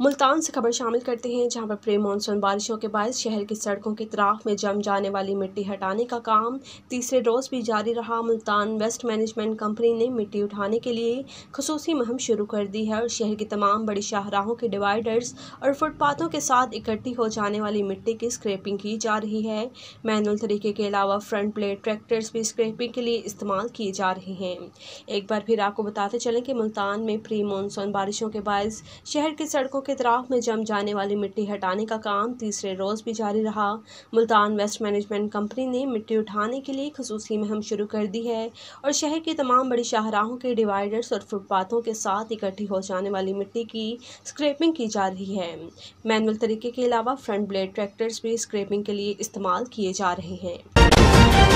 मुल्तान से खबर शामिल करते हैं, जहाँ पर प्री मानसून बारिशों के बाद शहर की सड़कों की तराफ में जम जाने वाली मिट्टी हटाने का काम तीसरे रोज़ भी जारी रहा। मुल्तान वेस्ट मैनेजमेंट कंपनी ने मिट्टी उठाने के लिए खसूसी मुहिम शुरू कर दी है और शहर की तमाम बड़ी शाहराहों के डिवाइडर्स और फुटपाथों के साथ इकट्ठी हो जाने वाली मिट्टी की स्क्रेपिंग की जा रही है। मैनुअल तरीके के अलावा फ्रंट प्लेट ट्रैक्टर्स भी स्क्रेपिंग के लिए इस्तेमाल किए जा रहे हैं। एक बार फिर आपको बताते चलें कि मुल्तान में प्री मानसून बारिशों के बाद शहर की सड़कों के तरफ़ में जम जाने वाली मिट्टी हटाने का काम तीसरे रोज़ भी जारी रहा। मुल्तान वेस्ट मैनेजमेंट कंपनी ने मिट्टी उठाने के लिए खसूसी मुहिम शुरू कर दी है और शहर की तमाम बड़ी शाहराहों के डिवाइडर्स और फुटपाथों के साथ इकट्ठी हो जाने वाली मिट्टी की स्क्रेपिंग की जा रही है। मैनुअल तरीके के अलावा फ्रंट ब्लेड ट्रैक्टर्स भी स्क्रेपिंग के लिए इस्तेमाल किए जा रहे हैं।